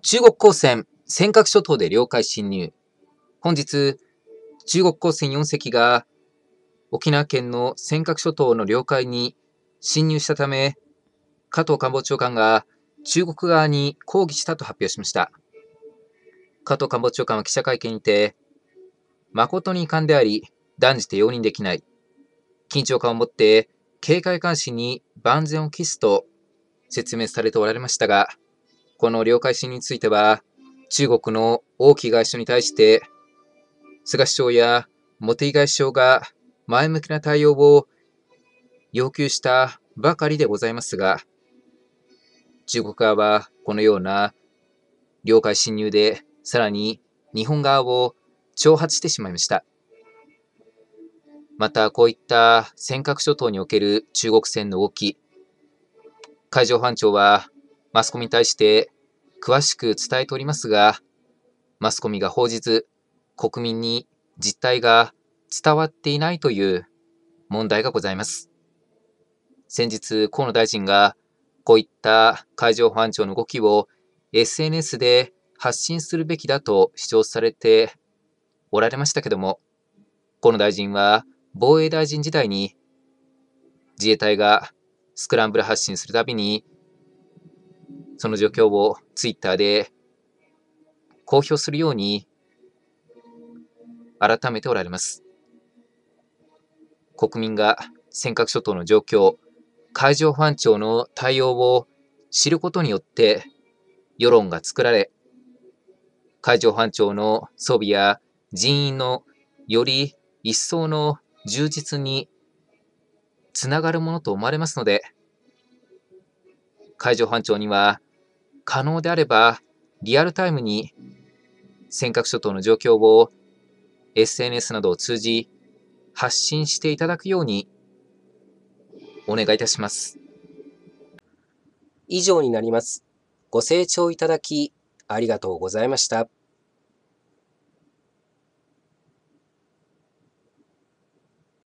中国公船尖閣諸島で領海侵入。本日、中国公船4隻が沖縄県の尖閣諸島の領海に侵入したため、加藤官房長官が中国側に抗議したと発表しました。加藤官房長官は記者会見にて、誠に遺憾であり、断じて容認できない。緊張感を持って警戒監視に万全を期すと説明されておられましたが、この領海侵については、中国の王毅外相に対して、菅首相や茂木外相が前向きな対応を要求したばかりでございますが、中国側はこのような領海侵入でさらに日本側を挑発してしまいました。また、こういった尖閣諸島における中国船の動き、海上保安庁はマスコミに対して詳しく伝えておりますが、マスコミが報じず、国民に実態が伝わっていないという問題がございます。先日、河野大臣がこういった海上保安庁の動きを SNS で発信するべきだと主張されておられましたけども、河野大臣は防衛大臣時代に自衛隊がスクランブル発信するたびに、その状況をツイッターで公表するように改めておられます。国民が尖閣諸島の状況、海上保安庁の対応を知ることによって世論が作られ、海上保安庁の装備や人員のより一層の充実につながるものと思われますので、海上保安庁には可能であればリアルタイムに尖閣諸島の状況を SNS などを通じ発信していただくようにお願いいたします。以上になります。ご清聴いただきありがとうございました。